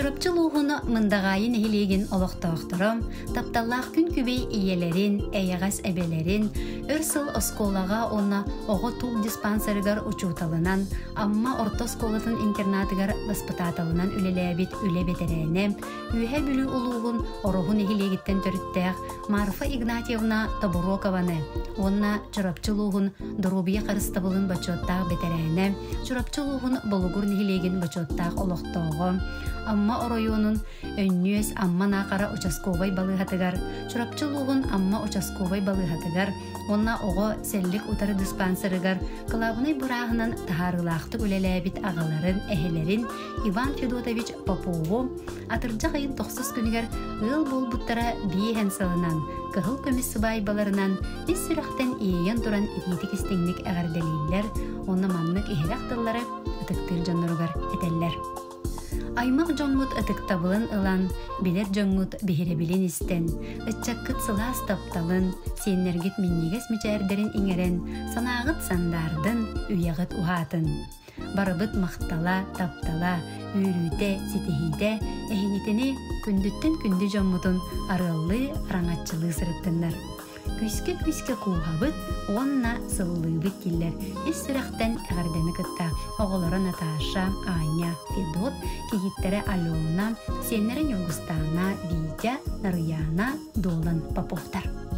Чурапчыл уғыны мындағайын эхилеген олықтауқтырым, тапталлақ күн күбей иелерин, әйягас әбелерин, өрсыл осколаға оны оғы туг диспансерігар учуталынан, амма орто сколатын интернатыгар воспытаталынан үлеләбит үле бетерәне, үйе бүлі улуғын орығын эхилегіттен төріттәқ Марфа Игнатьевна Табурокованы, онна чурапчыл уғын дұрубия қарыстабылын бачоттақ бетерәне, чурапчыл уғын болугур нехилеген бачоттақ амма оройуунун өннүөс амма наакара участковой балыхатыгар чурапчылуугун амма участковой балыхатыгар онна ого селлик утары диспансерыгар. Кылабынай бурааһынан тахарылаахты үлелээбит агаларын эһелерин иван федотович попову атырдьа айын тохсус күнүгер ыл болбуттара биэхэн сылынан кыһыл көмүс сыбаайбаларынан ис сүрэхтен иейен туран итиитик истиңник эҕэрдэлииллер онна маннык иһэлэх тыллары дьонноругар этеллер Аймак жоңмут ытыктабылын ылан, билер жоңмут бихиребилин истен, ытчаккыт сылаас тапталын, сеннергит миннигес мичээрдерин иңерен, санаагыт сандардын, уягыт ухатын. Барыбыт мақтала, таптала, үйрүүте, ситихиде, эхинитини күндүттен күндү жоңмутун арыллы, раңатчылы сырыттыннар. Күске күске онна сыллыыбыт киллер. Ис сүрэхтен әгәрдәне кытта. Оголары Наташа, Аня, Федот, кигиттере Алена, сеннере Югустана, Витя, Нарьяна, Долан, Поповтар.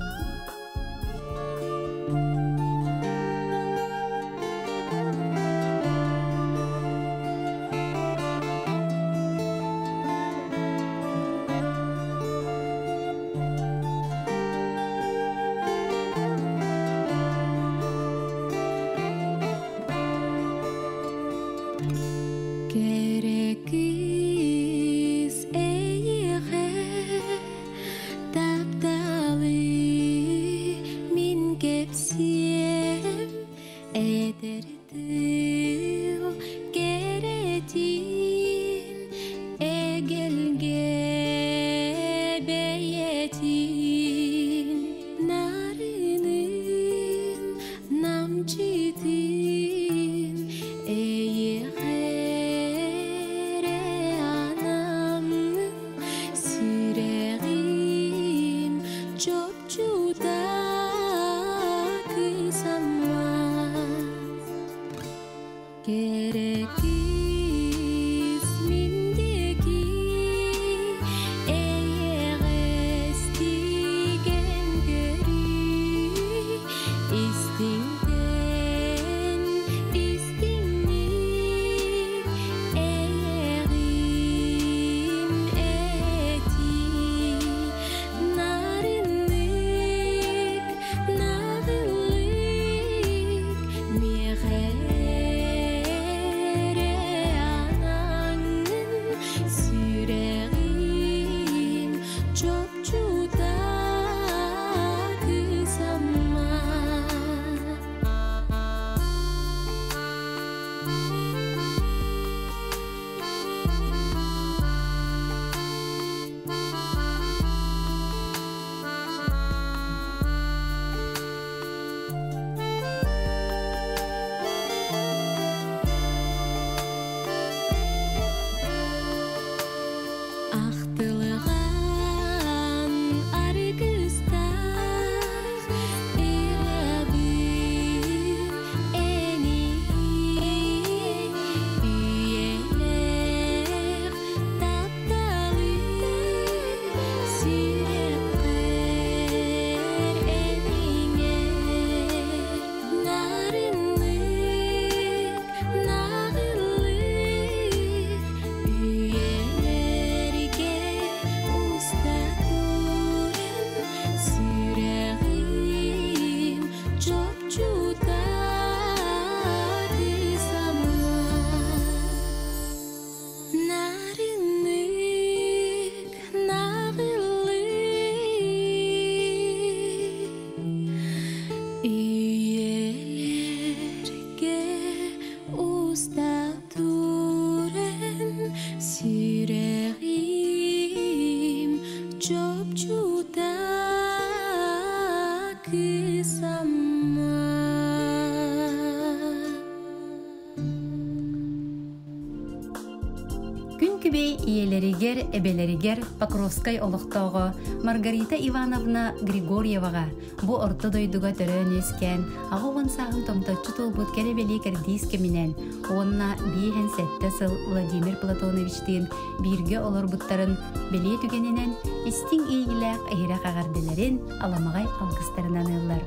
Күбей иелеригер эбелеригер Покровскай олохтоого Маргарита Ивановна Григорьевага. Бу орто дойдуга төрөн эскен ага он сагын томточчу тулбут керебели кердииске минен онна биэхен сетте сыл Владимир Платоновичтин бирге олорбуттарын белие түгенинен истиң ийгилээх эһире кагарделерин аламагай алгыстарынан ыллар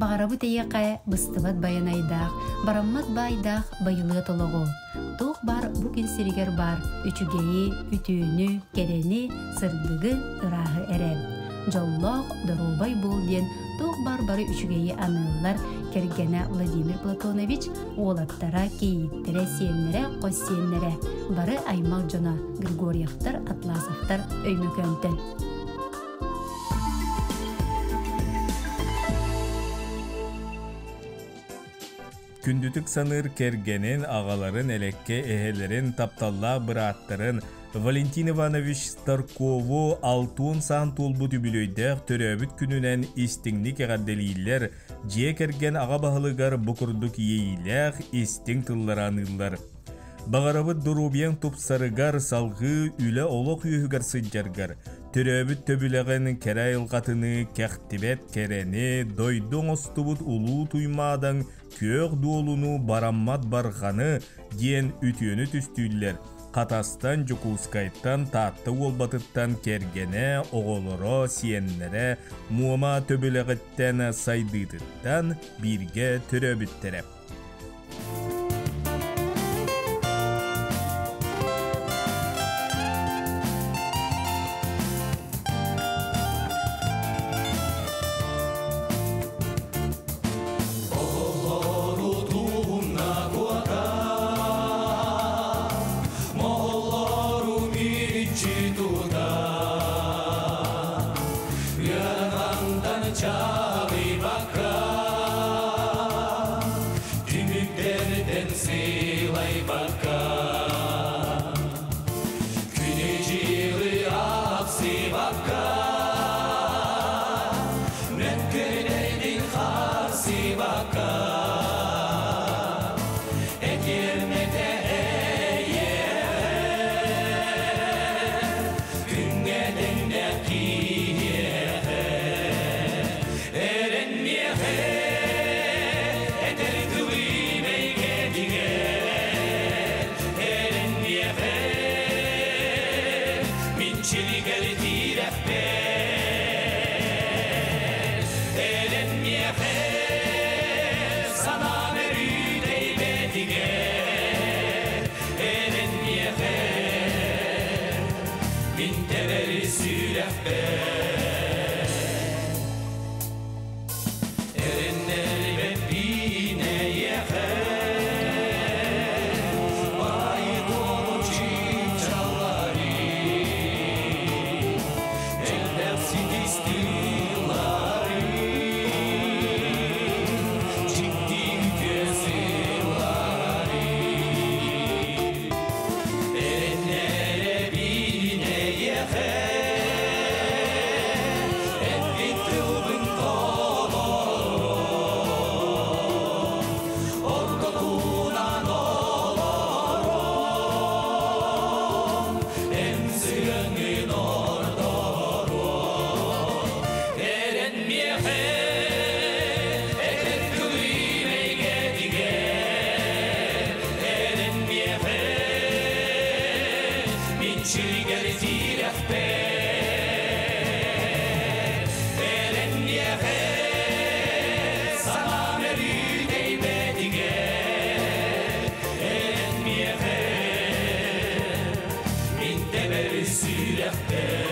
Бағарабы тейеқай быстыбат баянайдақ, бараммат байдақ байылы толығы. Туқ бар сиригер бар, үчүгейі, үтүүнү, керени, сырдыгы, ырағы әрем. Жоллоқ, дорубай бол ден, бар бары үчүгейі анылар кергені Владимир Платонович олаттара кейіттері сиеннері, қос бары аймақ жона Григорьевтар, Атласовтар өймөкөнтін. Күндүтүк саныр кергенин агаларын элекке эхелерин тапталла бырааттарын Валентин Иванович Старкову алтуун сан тулбу түбүлөйдэх төрөбүт күнүнен истиңник эҕадделииллер жие керген ага баһылыгар букурдук ийилэх истиң тыллараныллар Бағарабыт дурубиян тупсарыгар салғы үлі олық үйігар сыджаргар, түрөбүт төбүлеген кере ылғатыны, кәқтібет керені, дойдың остубут улуу туймадан көк дуолуну бараммат барғаны диен үтіөні түстүйлер. Қатастан Жукускайттан татты олбатыттан кергене, оголоро, сиеннере, муама төбілегіттен сайдыдыттан бирге Ciao. que este. ele. Yes,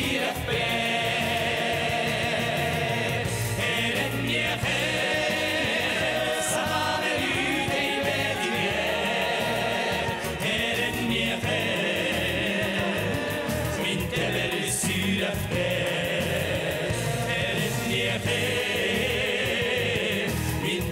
yere Bin